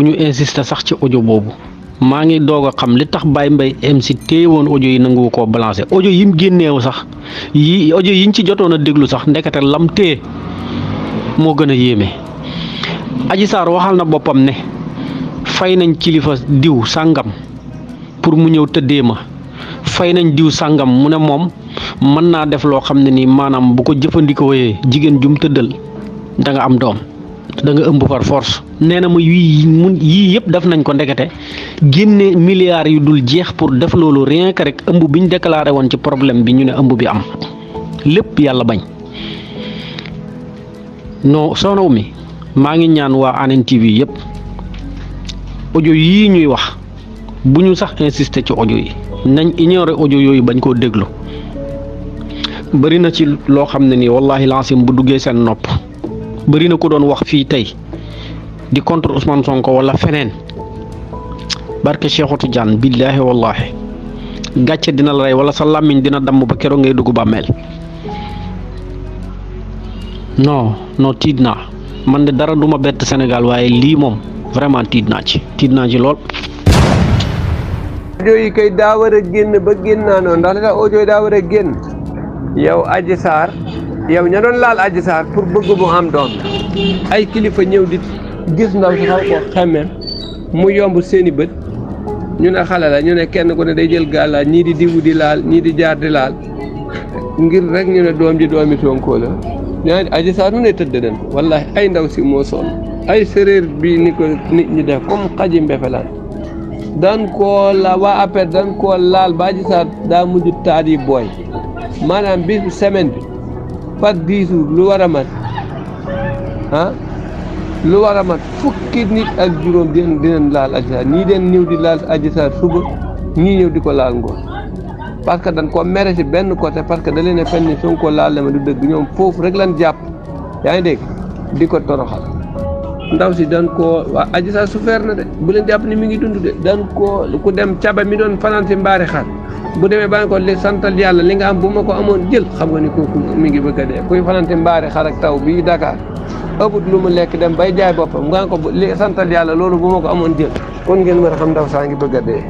bu ñu insister sax ci audio boobu maa ngi doog xam li tax Baye Mbaye MC téye woon audio yi nangu koo balancer. Audio yi mu génneewu sax yi audio yiñ ci jotoon a déglu sax ndekete lam téye moo gën a yéeme. Adji Sarr waxal na boppam ne fay nañ kilifa diw sàngam pour mu ñëw tëddee ma. Fay nañ diw sàngam mu ne moom mën naa def loo xam ne nii maanaam bu ko jëfandikoo jigéen jum tëddal da nga am doom. Da nga ëmb par force. Nee na ma yii mun yii yëpp def nañ ko ndekete. Génne milliards yu dul jeex pour def loolu rien que rek ëmb bi ñu déclaré woon ci problème bi ñu ne ëmb bi am. Lépp yàlla bañ. Non sonaw mi maa ngi ñaan waa Hann TV yëpp. Audio yii ñuy wax bu ñu sax insister ci audio yi nañ ignorer audio yooyu bañ koo déglu. Bëri na ci loo xam ne nii wallahi bu duggee seen nopp bëri na ko doon wax fii tey di contre Ousmane Sonko wala feneen. Barke Cheikhou Tidiane billaahi wallahi. Gàcce dina la rey wala sa làmmiñ dina damm ba keroog ngay dugg bàmmeel. Non non tiit naa. Man de dara duma bett Sénégal waaye lii moom vraiment tiit naa ci. Tiit naa ci lool. audio yi kay daa war a génn ba génn naa noonu ndax tax audio daa war a génn. Yow Adji Sarr yow ña doon laal Adji Sarr pour bëgg mu am doom. Ay kilifa ñëw di gis ndaw si xaw ko xemmem mu yomb seeni bët. Ñu ne xale la ñu ne kenn ku ne day jël gàllaaj ñii di diwu di laal ñii di jaar di laal. Ngir rek ñu ne doom ji doomi Sonko la. Ñaa Adji Sarr nu ne tëdd den wallahi ay ndaw si moo sonn. Ay séréer bi ni ko nit ñi def comme xaji mbefelaan daan koo la waa APR daan koo laal ba Adji Sarr daa mujj taat yi booy. Maanaam bis semaine bi par dix jours lu war a mat ah lu war a mat fukki nit ak juróom dinañ dinañ laal Adji saar ñii den ñëw di laal aj saar suba ñii ñëw di ko laal ngoon. Parce que dañ ko mere si benn côté parce que da leen a fen ni Sonko laal la ma du dëgg ñoom foofu rek lan jàpp. Yaa ngi dégg? Di ko toroxal. Ndaw si dan koo waa Adji Sarr souffert na de. Bu leen jàpp ni mi ngi dund de. Dan koo ku dem caba mi doon fanaan si mbaari xar. Bu demee ba nga ko li santal yàlla li nga am bu ma ko amoon jël. Xam nga ni kooku mi ngi bëgg a dee. Kuy fanaan si mbaari xar ak taw bii Dakar ëpput lu mu lekk dem bay jaay boppam. Nga ko li santal yàlla loolu bu ma ko amoon jël. Kon ngeen war a xam ndaw saa ngi bëgg a dee.